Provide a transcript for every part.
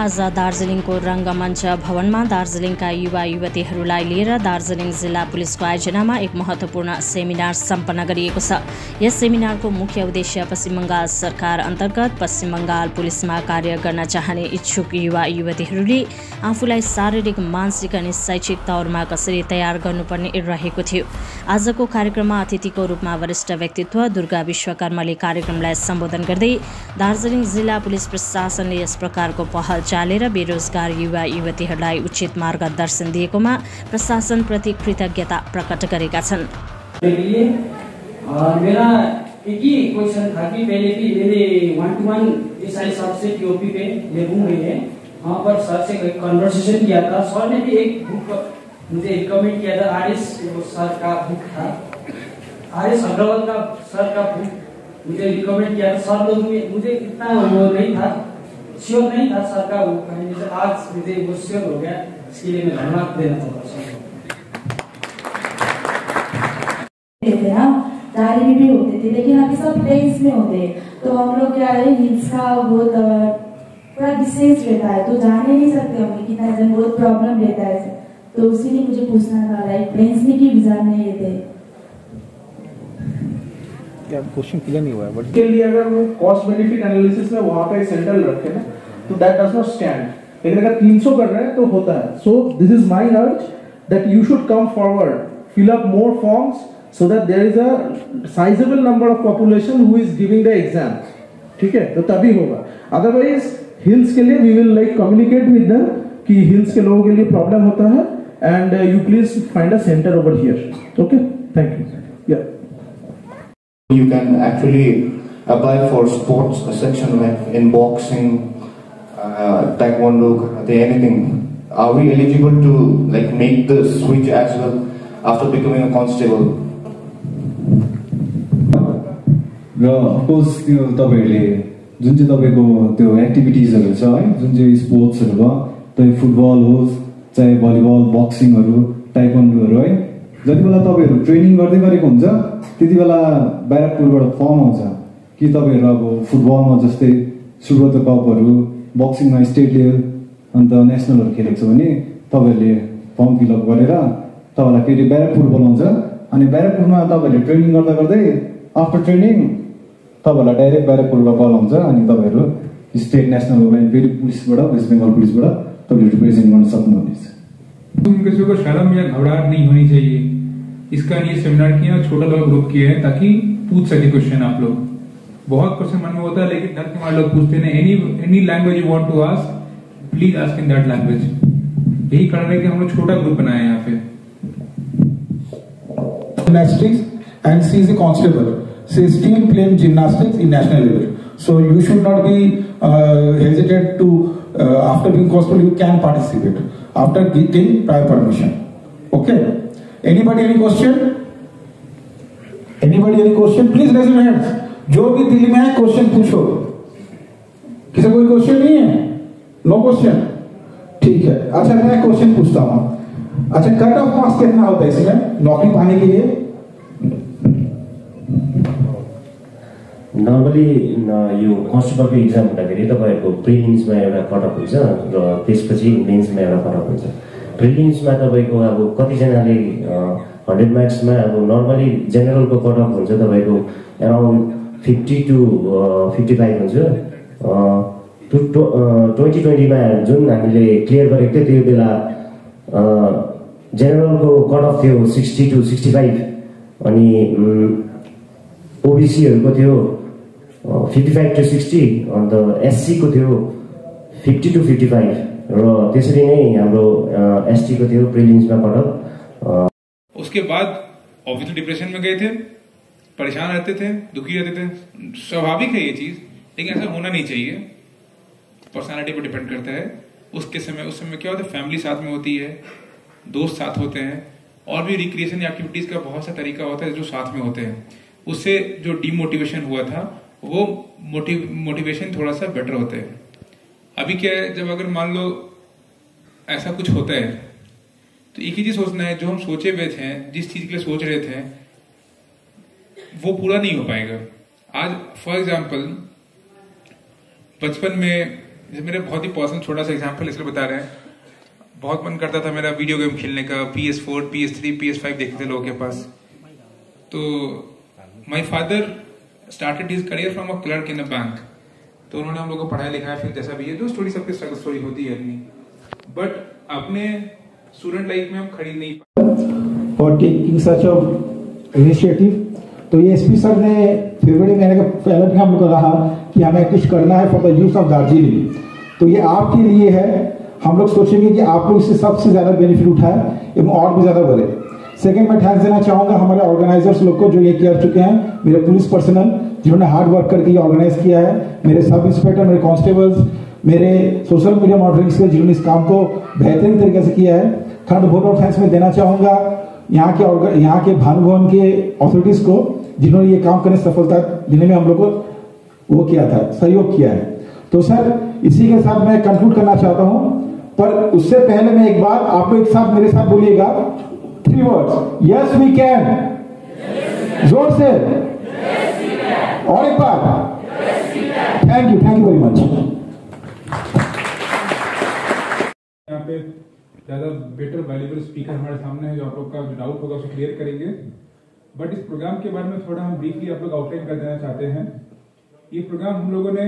आज दार्जिलिङको रङ्गमञ्च भवनमा दार्जिलिङका युवा युवतीहरूलाई लिएर दार्जिलिङ जिल्ला पुलिसको आयोजनामा एक महत्त्वपूर्ण सेमिनार सम्पन्न गरिएको छ। यस सेमिनारको मुख्य उद्देश्य पश्चिम बङ्गाल सरकार अन्तर्गत पश्चिम बङ्गाल पुलिसमा कार्य गर्न चाहने इच्छुक युवा युवतीहरूले आफूलाई शारीरिक मानसिक अनि शैक्षिक तौरमा कसरी तयार गर्नुपर्ने रहेको थियो। आजको कार्यक्रममा अतिथिको रूपमा वरिष्ठ व्यक्तित्व दुर्गा विश्वकर्माले कार्यक्रमलाई सम्बोधन गर्दै दार्जिलिङ जिल्ला पुलिस प्रशासनले यस प्रकारको पहल चालेर बेरोजगार युवा युवतीहरूलाई उचित मार्गदर्शन दिएकोमा प्रशासनप्रति कृतज्ञता प्रकट गरेका छन्। मुझे किया था आर एस सर का बुक था। आर एस अग्रवाल का सर का बुक मुझे रिकमेंड किया था। सर लोग मुझे इतना वो नहीं था। श्योर नहीं था सर का वो कहने से आज मुझे वो श्योर हो गया, इसके लिए मैं धन्यवाद देना चाहता हूँ ना दारी भी लेकिन अभी सब प्लेन्स में होते तो हम लोग क्या है हिल्स का बहुत पूरा डिस्टेंस रहता है तो जाने नहीं सकते हम कितना जन बहुत प्रॉब्लम रहता है। तो उसीलिए मुझे पूछना था लाइक प्लेन्स में क्यों नहीं लेते क्या क्वेश्चन क्लियर नहीं हुआ है लिए अगर वो कॉस्ट बेनिफिट एनालिसिस में वहाँ पे सेंट्रल रखे ना तो दैट डज नॉट स्टैंड लेकिन अगर 300 कर रहे हैं तो होता है. So this is my urge that you should come forward fill up more forms so that there is a sizable number of population who is giving the exam. ठीक है? तो तभी होगा. अदरवाइज़ हिल्स के लिए we will like communicate with them कि hills के लोगों के लिए प्रॉब्लम होता है and you please find a centre over here okay thank you या You can actually apply for sports section like in boxing, uh, taekwondo, karate, anything. Are we eligible to like make the switch as well after becoming a constable? Raw of course त्यो तपाईँहरूले जुन चाहिँ तपाईँको त्यो एक्टिभिटिजहरू छ है जुन चाहिँ स्पोर्ट्सहरू भयो चाहे फुटबल होस् चाहे भलिबल बक्सिङहरू टाइकन्डोहरू है जति बेला तपाईँहरू ट्रेनिङ गर्दै गरेको हुन्छ त्यति बेला ब्यारेकपुरबाट फर्म आउँछ। कि तपाईँहरू अब फुटबलमा जस्तै सुब्रत कपहरू बक्सिङमा स्टेट लेभल अन्त नेसनलहरू खेलेको छ भने तपाईँहरूले फर्म फिलअप गरेर तपाईँलाई फेरि ब्यारेकपुर बोलाउँछ। अनि ब्यारेकपुरमा तपाईँहरूले ट्रेनिङ गर्दा गर्दै आफ्टर ट्रेनिङ तपाईँहरूलाई डाइरेक्ट ब्यारेकपुरबाट कल आउँछ। अनि तपाईँहरू स्टेट नेसनलको लागि फेरि पुलिसबाट वेस्ट बेङ्गल पुलिसबाट तपाईँहरू रिप्रेजेन्ट गर्न सक्नुहुनेछ। घबराहट नहीं होनी चाहिए इसका ये सेमिनार किया और छोटा लोग ग्रुप किए हैं ताकि पूछ सके क्वेश्चन आप लोग बहुत क्वेश्चन मन में होता है लेकिन डर के मारे लोग पूछते हैं any any language you want to ask please ask in that language यही कारण है कि हम लोग छोटा ग्रुप बनाए हैं यहाँ पे gymnastics and she is a constable. She still playing gymnastics in national level. So you should not be uh, hesitant to uh, after being constable you can participate after getting prior permission. Okay. Anybody any question? Anybody any question? Please raise your hands. जो भी दिल में है question पूछो। किसी कोई question नहीं है? नो क्वेश्चन ठीक है। अच्छा मैं क्वेश्चन पूछता हूँ। अच्छा कट ऑफ़ मार्क्स कितना होता है इसमें, नौकरी पाने के लिए? नर्मली यो कन्स्टेबलको इक्जाम हुँदाखेरि तपाईँहरूको प्रिलिम्समा एउटा कटअप हुन्छ, र त्यसपछि मेन्समा एउटा कटअप हुन्छ। प्रिलिम्समा तपाईँको अब कतिजनाले हन्ड्रेड मार्क्समा अब नर्मली जेनरलको कटअप हुन्छ तपाईँको around fifty two fifty five हुन्छ। टु ट्वेन्टी ट्वेन्टीमा जुन हामीले क्लियर गरेको थियो त्यो बेला जेनरलको कटअफ थियो सिक्सटी टु सिक्सटी फाइभ अनि ओबिसीहरूको थियो फिफ्टी फाइभ टु सिक्सटी अन्त एससीको थियो फिफ्टी टु फिफ्टी फाइभ। र त्यसरी नै हाम्रो एसटीको थियो, प्रिलिम्समा कटअप उसके बाद ऑब्वियसली डिप्रेशन में गए थे, परेशान रहते थे, दुखी रहते थे। स्वाभाविक है ये चीज़, लेकिन ऐसा होना नहीं चाहिए। पर्सनालिटी पर डिपेंड करता है। उसके समय, उस समय क्या होता है फैमिली साथ में होती है, दोस्त साथ होते हैं, और भी रिक्रिएशन एक्टिविटीज़ का बहुत सा तरीका होता है जो साथ में होते हैं। उससे जो डीमोटिवेशन हुआ था, वो मोटिव मोटिवेशन थोड़ा सा बेटर होता है। अभी क्या है, जब अगर मान लो ऐसा कुछ होता है तो एक ही चीज़ सोचना है, जो हम सोचे हुए थे, जिस चीज़ के लिए सोच रहे थे, वो पूरा नहीं हो पाएगा। आज फॉर एग्ज़ाम्पल बचपन में मेरा बहुत ही पर्सनल छोटा सा एग्ज़ाम्पल इसलिए बता रहे हैं। बहुत मन करता था मेरा वीडियो गेम खेलने का P S four P S three P S five देखते थे लोगों के पास। तो my father started his career from a clerk in a bank तो उन्होंने हम लोग को पढ़ाया लिखाया, फिर जैसा भी है जो स्टोरी सबकी स्ट्रगल स्टोरी होती है अपनी। बट अपने स्टूडेंट लाइफ में हम खरीद नहीं और टेकिंग सच ऑफ़ इनिशिएटिव तो ये एसपी सर ने फरवरी महीने के पहले भी हम लोग कहा कि हमें कुछ करना है for the youth of Darjeeling तो ये आपके लिए है। हम लोग सोचेंगे कि आप लोग इससे सबसे ज़्यादा बेनिफिट उठाए, एवं और भी ज़्यादा बढ़े। सेकंड मैं थैंक्स देना चाहूँगा, हमारे ऑर्गेनाइजर्स लोग को जो ये कर चुके हैं, मेरे पुलिस पर्सनल जिन्होंने हार्ड वर्क करके ऑर्गेनाइज किया है, मेरे सब इंस्पेक्टर मेरे कांस्टेबल्स मेरे सोशल मीडिया मॉनिटरिंग से जिन्होंने इस काम को बेहतरीन तरीके से किया है खंड भोट और थैंक्स मैं देना चाहूँगा, यहाँ के यहाँ के भानु भवन के अथॉरिटीज को, जिन्होंने ये काम करने सफलता देने में हम लोग को वो किया था, सहयोग किया है। तो सर, इसी के साथ मैं कंक्लूड करना चाहता हूँ, पर उससे पहले मैं एक बार आपको एक साथ मेरे साथ बोलिएगा three words yes we can ज़ोर से। और एक बार thank you thank you very much यहाँ पे ज़्यादा बेटर वैल्यूबल स्पीकर हमारे सामने है जो आप लोग का डाउट होगा उसे क्लियर करेंगे। बट इस प्रोग्राम के बारे में थोड़ा हम ब्रीफली आप लोग आउटलाइन कर देना चाहते हैं। ये प्रोग्राम हम लोगों ने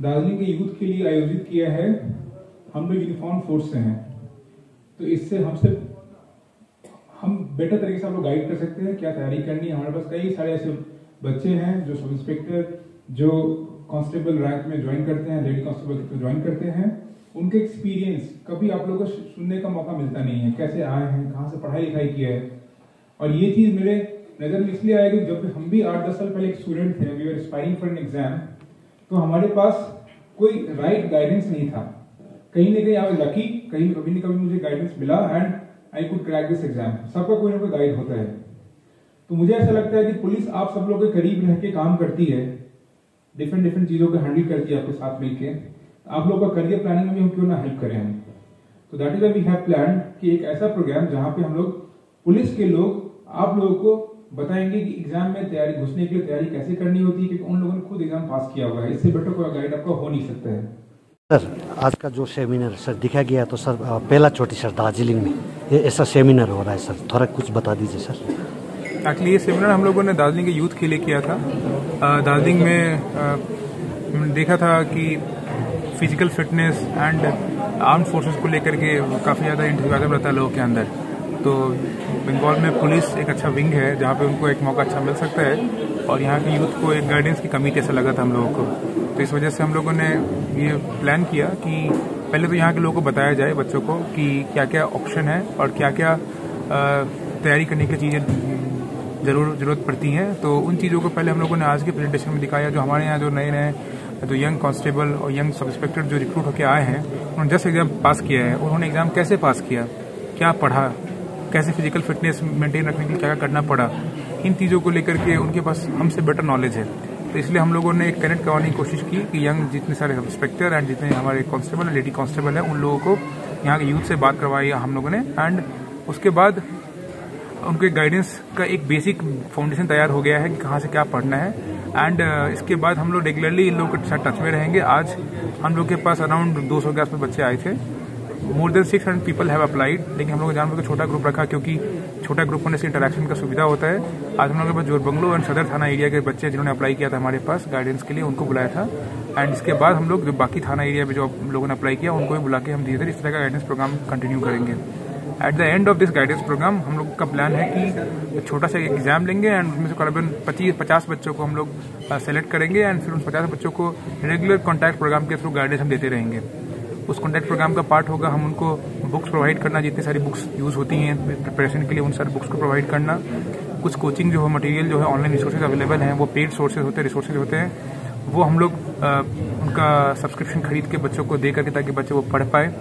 दार्जिलिंग के यूथ के लिए आयोजित किया है। हम लोग यूनिफॉर्म फोर्स से हैं। तो इससे हमसे हम बेटर तरीके से हम लोग गाइड कर सकते हैं, क्या तैयारी करनी है। हमारे पास कई सारे ऐसे बच्चे हैं, जो सब इंस्पेक्टर जो कांस्टेबल रैंक में ज्वाइन करते हैं लेडी कांस्टेबल ज्वाइन करते हैं, उनके एक्सपीरियंस कभी आप लोगों को सुनने का मौका मिलता नहीं है, कैसे आए हैं, कहाँ से पढ़ाई लिखाई किया है। और ये चीज़ मेरे नज़र में इसलिए आया कि जब हम भी आठ दस साल पहले एक स्टूडेंट थे we are aspiring for an exam तो हमारे पास कोई राइट गाइडेंस नहीं था। कहीं ना कहीं आई लकी कहीं कभी न कभी मुझे गाइडेंस मिला and I could crack this exam सबका कोई ना कोई गाइड होता है। तो मुझे ऐसा लगता है कि पुलिस आप सब लोग के करीब रह के काम करती है। डिफरेंट डिफरेंट चीज़ों को हैंडल करती है आपके साथ मिलकर आप लोग का करियर प्लानिंग में भी हम क्यों ना हेल्प करें हम? तो that is we have plan कि एक ऐसा प्रोग्राम जहाँ पे हम लोग, पुलिस के लोग, आप लोगों को बताएँगे कि एग्ज़ाम में तैयारी, घुसने के लिए तैयारी कैसे करनी होती है, क्योंकि उन लोगों ने खुद एग्ज़ाम पास किया हुआ है। इससे बेटर कोई गाइड आपका हो नहीं सकता है। सर, आज का जो सेमिनार सर दिखा गया तो सर पहला चोटी सर दार्जिलिंग में। ये, ऐसा सेमिनार हो रहा है सर। थोड़ा कुछ बता दीजिए सर। एक्चुअली ये सेमिनार हम लोगों ने दार्जिलिंग के यूथ के लिए किया था। दार्जिलिंग में देखा था कि physical fitness and arm forces को लेकर के काफ़ी ज़्यादा इंतज़ाम रहता है लोगों के अंदर। तो बंगाल में पुलिस एक अच्छा विंग है, जहाँ पे उनको एक मौका अच्छा मिल सकता है और यहाँ के यूथ को एक गाइडेंस की कमी कैसा लगा था हम लोगों को। तो इस वजह से हम लोगों ने ये प्लान किया कि पहले तो यहाँ के लोगों को बताया जाए, बच्चों को, कि क्या क्या ऑप्शन है और क्या क्या तैयारी करने की चीज़ें ज़रूर, ज़रूरत पड़ती हैं। तो उन चीज़ों को पहले हम लोगों ने आज के प्रेजेंटेशन में दिखाया, जो हमारे यहाँ जो नए नए, जो यंग कांस्टेबल और यंग सब इंस्पेक्टर जो रिक्रूट होकर आए हैं, उन्होंने जस्ट एग्ज़ाम पास किया है। उन्होंने एग्ज़ाम कैसे पास किया? क्या पढ़ा? कैसे फ़िज़िकल फिटनेस मेंटेन रखने के लिए क्या क्या करना पड़ा? इन चीज़ों को लेकर के उनके पास हमसे बेटर नॉलेज है। तो इसलिए हम लोगों ने एक कनेक्ट करवाने की कोशिश की कि यंग जितने सारे इंस्पेक्टर एंड जितने हमारे कांस्टेबल लेडी कांस्टेबल हैं, उन लोगों को यहाँ के यूथ से बात करवाई हम लोगों ने। एंड उसके बाद उनके गाइडेंस का एक बेसिक फाउंडेशन तैयार हो गया है कि कहाँ से क्या पढ़ना है। एंड uh, इसके बाद हम लोग रेगुलरली इन लोगों के साथ टच में रहेंगे। आज हम लोग के पास अराउंड 200 के आसपास बच्चे आए थे। More than six hundred people have applied लेकिन हम लोग जानवर का छोटा ग्रुप रखा क्योंकि छोटा ग्रुप होने से इंटरेक्शन का सुविधा होता है। आज हम लोगों के पास ज़ोर बंगलो एंड सदर थाना एरिया के बच्चे जिन्होंने अप्लाई किया था हमारे पास गाइडेंस के लिए उनको बुलाया था। एंड इसके बाद हम लोग जो बाकी थाना एरिया में जो लोगों ने अप्लाई किया उनको भी बुला के हम धीरे धीरे इस तरह का गाइडेंस प्रोग्राम कंटिन्यू करेंगे। At the end of this guidance programme हम लोग का प्लान है कि छोटा सा एग्ज़ाम लेंगे एंड उनमें से करीबन पच्चीस, पचास बच्चों को हम लोग सेलेक्ट करेंगे एंड फिर उन पचास बच्चों को रेगुलर कॉन्टैक्ट प्रोग्राम के थ्रू गाइडेंस हम देते रहेंगे। उस कॉन्टैक्ट प्रोग्राम का पार्ट होगा हम उनको बुक्स प्रोवाइड करना, जितनी सारी बुक्स यूज़ होती हैं प्रिपरेशन के लिए उन सारी बुक्स को प्रोवाइड करना। कुछ कोचिंग जो है मटेरियल जो है ऑनलाइन रिसोर्सेज अवेलेबल हैं, वो पेड सोर्सेज होते हैं रिसोर्सेज होते हैं। वो हम लोग उनका सब्सक्रिप्शन खरीद के बच्चों को दे करके, ताकि बच्चे वो पढ़ पाए।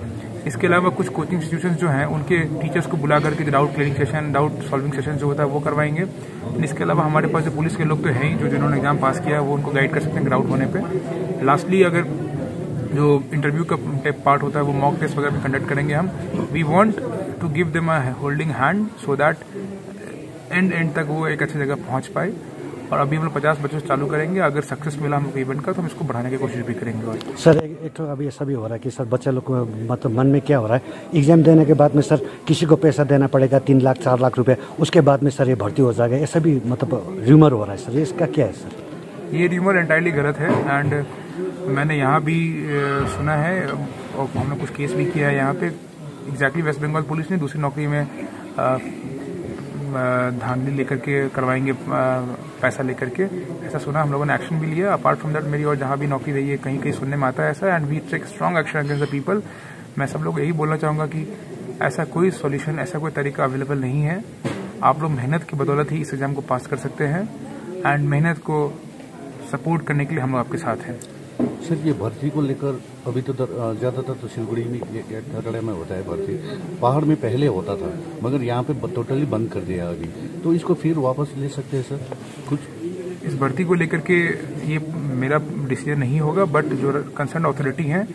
इसके अलावा कुछ कोचिंग इंस्टीट्यूशन जो हैं, उनके टीचर्स को बुला करके doubt clearing session doubt solving session जो होता है, वो करवाएँगे। इसके अलावा हमारे पास जो पुलिस के लोग तो हैं ही, जो जिन्होंने एग्ज़ाम पास किया है वो उनको गाइड कर सकते हैं ग्राउंड होने पर लास्टली अगर जो इंटरव्यू का पार्ट होता है, वो मॉक टेस्ट वगैरह कंडक्ट करेंगे हम। We want to give them a holding hand so that end end तक वो एक अच्छी जगह पहुँच पाए। और अभी हम लोग पचास बच्चों से चालू करेंगे। अगर सक्सेस मिला हम इवेंट का तो हम इसको बढ़ाने की कोशिश भी करेंगे और सर एक तो अभी ऐसा भी हो रहा है कि सर बच्चा लोग को मतलब मन में क्या हो रहा है? एग्ज़ाम देने के बाद में सर किसी को पैसा देना पड़ेगा तीन लाख चार लाख रुपए। उसके बाद में सर ये भर्ती हो जाएगा। ऐसा भी मतलब र्यूमर हो रहा है सर। इसका क्या है सर? ये र्यूमर एंटायरली गलत है। एंड मैंने यहाँ भी सुना है और हमने कुछ केस भी किया है यहाँ पे। एग्जैक्टली वेस्ट बंगाल पुलिस ने दूसरी नौकरी में धांधली लेकर के करवाएँगे पैसा लेकर के। ऐसा सुना हम लोगों ने एक्शन भी लिया। अपार्ट फ्रॉम दैट मेरी और जहाँ भी नौकरी रही है कहीं कहीं सुनने में आता है ऐसा। And we take strong action against the people मैं सब लोग यही बोलना चाहूँगा कि ऐसा कोई सोल्यूशन ऐसा कोई तरीका अवेलेबल नहीं है। आप लोग मेहनत की बदौलत ही इस एग्ज़ाम को पास कर सकते हैं। एंड मेहनत को सपोर्ट करने के लिए हम लोग आपके साथ हैं। सर ये भर्ती को लेकर अभी तो ज़्यादातर तो सिलगुड़ी में ये- ये में होता है भर्ती। पहाड़ में पहले होता था मगर यहाँ पे टोटली बंद कर दिया अभी। तो इसको फिर वापस ले सकते हैं सर? कुछ? इस भर्ती को लेकर के ये मेरा डिसीज़न नहीं होगा बट जो कंसर्न अथॉरिटी हैं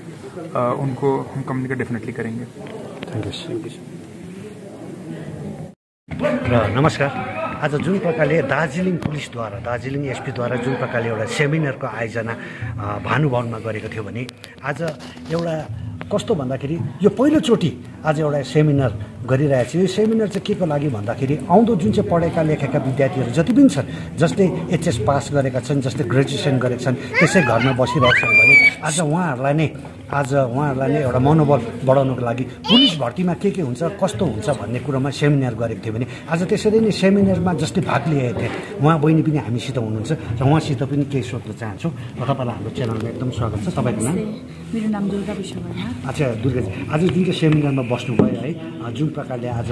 उनको हम कम्युनिकेट डेफिनेटली करेंगे। थ्याङ्क यू र नमस्कार। आज जुन प्रकारले दार्जिलिङ पुलिसद्वारा दार्जिलिङ एसपीद्वारा जुन प्रकारले एउटा सेमिनारको आयोजना भानुभवनमा गरेको थियो भने आज एउटा कस्तो भन्दाखेरि यो पहिलोचोटि आज एउटा सेमिनार गरिरहेको छ यो सेमिनार चाहिँ के को लागि भन्दाखेरि आउँदो जुन चाहिँ पढेका लेखेका विद्यार्थीहरू जति पनि छन् जसले एचएस पास गरेका छन् जसले ग्रेजुएसन गरेका छन् त्यसै घरमा बसिरहेका छन् भने आज उहाँहरूलाई नै आज उहाँहरूलाई नै एउटा मनोबल बढाउनको लागि पुलिस भर्तीमा के के हुन्छ कस्तो हुन्छ भन्ने कुरोमा सेमिनार गरेको थियो भने आज त्यसरी नै सेमिनारमा जसले भाग लिएका थिए उहाँ बहिनी पनि हामीसित हुनुहुन्छ र उहाँसित पनि केही सोध्न चाहन्छु र तपाईँलाई हाम्रो च्यानलमा एकदम स्वागत छ। तपाईँको नाम? मेरो नाम दुर्गा विश्वकर्मा। अच्छा दुर्गाजी आज जुन चाहिँ सेमिनारमा बस्नुभयो है। जुन प्रकारले आज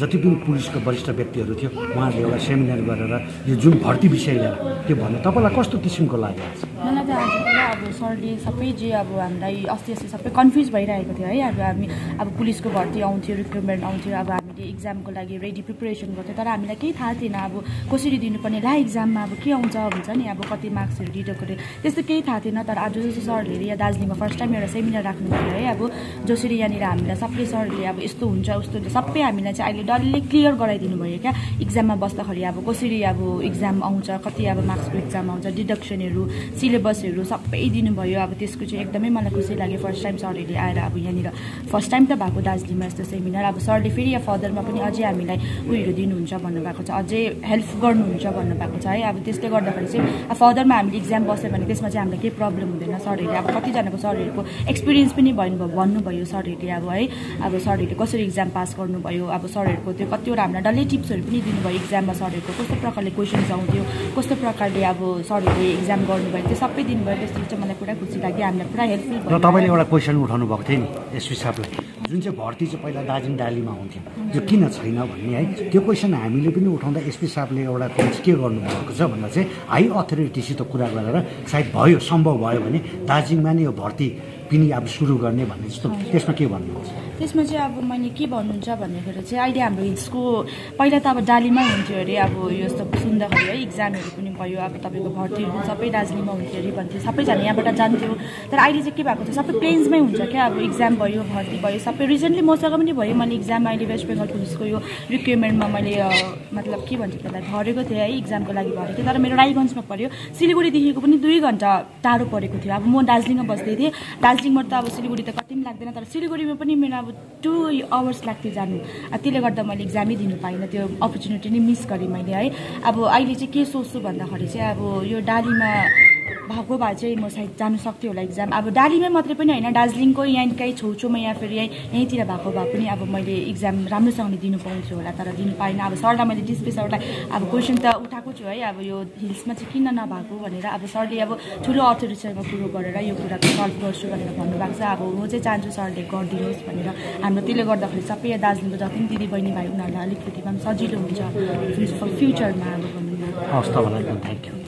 जति पनि पुलिसको वरिष्ठ व्यक्तिहरू थियो उहाँहरूले एउटा सेमिनार गरेर यो जुन भर्ती विषय लिएर त्यो भन्नु तपाईँलाई कस्तो किसिमको लाग्यो आज अब सरले सबै जे अब हामीलाई अस्ति अस्ति सबै कन्फ्युज भइरहेको थियो है अब हामी अब पुलिसको भर्ती आउँथ्यो रिक्रुटमेन्ट आउँथ्यो अब हामीले इक्जामको लागि रेडी प्रिपरेसन गर्थ्यो। तर हामीलाई केही थाहा थिएन अब कसरी दिनुपर्ने ला इक्जाममा अब के आउँछ हुन्छ नि अब कति मार्क्सहरू डिडक्ट गरे त्यस्तो केही थाहा थिएन तर आज जस्तो सरहरूले यहाँ दार्जिलिङमा फर्स्ट टाइम एउटा सेमिनार राख्नुभयो है अब जसरी यहाँनिर हामीलाई सबै सरले अब यस्तो हुन्छ उस्तो सबै हामीलाई चाहिँ अहिले डल्लै क्लियर गराइदिनु भयो क्या। इक्जाममा बस्दाखेरि अब कसरी अब इक्जाम आउँछ कति अब मार्क्सको इक्जाम आउँछ डिडक्सनहरू सिलेबसहरू सबै दिनुभयो। अब त्यसको चाहिँ एकदमै मलाई खुसी लाग्यो फर्स्ट टाइम सरहरूले आएर अब यहाँनिर फर्स्ट टाइम त भएको दार्जिलिङमा यस्तो सेमिनार अब सरले फेरि यहाँ फर्दरमा पनि अझै हामीलाई उयोहरू दिनुहुन्छ भन्नुभएको छ अझै हेल्प गर्नुहुन्छ भन्नुभएको छ। है अब त्यसले गर्दाखेरि चाहिँ अब फर्दरमा हामीले इक्जाम बस्यो भने त्यसमा चाहिँ हामीलाई केही प्रब्लम हुँदैन सरहरूले। अब कतिजनाको सरहरूको एक्सपिरियन्स पनि भन्नुभयो भन्नुभयो सरहरूले अब है। अब सरहरूले कसरी इक्जाम पास गर्नुभयो अब सरहरूको त्यो कतिवटा हामीलाई डल्लै टिप्सहरू पनि दिनुभयो इक्जाममा सरहरूको कस्तो प्रकारले क्वेसन्स आउँथ्यो कस्तो प्रकारले अब सरहरूले इक्जाम गर्नुभयो त्यो सबै दिनुभयो। त्यसले चाहिँ मलाई पुरा खुसी लाग्यो। हामीलाई पुरा हेल्पफुल तपाईँले एउटा क्वेसन उठाउनु भएको थियो नि एसपी साहबलाई। जुन चाहिँ भर्ती चाहिँ पहिला दार्जिलिङ डालीमा हुन्थ्यो त्यो किन छैन भन्ने है? त्यो क्वेसन हामीले पनि उठाउँदा एसपी साहबले एउटा के गर्नुभएको छ भन्दा चाहिँ हाई अथोरिटीसित कुरा गरेर सायद भयो सम्भव भयो भने दार्जिलिङमा नै यो भर्ती पनि अब सुरु गर्ने भन्ने जस्तो त्यसमा के भन्नुहुन्छ? त्यसमा चाहिँ अब मैले के भन्नुहुन्छ भन्दाखेरि चाहिँ अहिले हाम्रो हिल्सको पहिला त अब डालीमै हुन्थ्यो अरे अब यो यस्तो सुन्दाखेरि है इक्जामहरू पनि भयो। अब तपाईँको भर्तीहरू सबै दार्जिलिङमा हुन्थ्यो अरे भन्थ्यो। सबैजना यहाँबाट जान्थ्यो। तर अहिले चाहिँ के भएको छ? सबै प्लेन्समै हुन्छ क्या अब इक्जाम भयो भर्ती भयो सबै। रिसेन्टली मसँग पनि भयो। मैले इक्जाम अहिले वेस्ट बेङ्गल पुलिसको यो रिक्रुटमेन्टमा मैले मतलब के भन्छ त्यसलाई भरेको थिएँ है इक्जामको लागि भरेको थिएँ। तर मेरो राईगञ्जमा पऱ्यो। सिलगढीदेखिको पनि दुई घन्टा टाढो परेको थियो। अब म दार्जिलिङमा बस्दै थिएँ। दार्जिलिङबाट त अब सिलगढी त कति पनि लाग्दैन तर सिलगढीमा पनि मेरो अब टु आवर्स लाग्थ्यो जानु। त्यसले गर्दा मैले इक्जामै दिनु पाइनँ त्यो अपर्च्युनिटी नै मिस गरेँ मैले है। अब अहिले चाहिँ के सोच्छु भन्दाखेरि चाहिँ अब यो डालीमा भएको भए चाहिँ म सायद जानु सक्थेँ होला इक्जाम अब डालीमै मात्रै पनि होइन दार्जिलिङको यहीँकै छेउछेउमा या फेरि यहीँ यहीँतिर भएको भए पनि अब मैले इक्जाम राम्रोसँगले दिनु पाउँछु होला तर दिनु पाइनँ। अब सरलाई मैले डिस्प्ले सरलाई अब क्वेसन त उठाएको छु है अब यो हिल्समा चाहिँ किन नभएको भनेर अब सरले अब ठुलो अथोरिटीसँग कुरो गरेर यो कुरा सल्भ गर्छु भनेर भन्नुभएको छ। अब म चाहिँ चाहन्छु सरले गरिदिनुहोस् भनेर हाम्रो त्यसले गर्दाखेरि सबै यहाँ दार्जिलिङको जति पनि दिदी बहिनी भाइ उनीहरूलाई अलिकति पनि सजिलो हुन्छ। फ्युचरमा अब भन्नुमा हवस् तपाईँलाई थ्याङ्क यू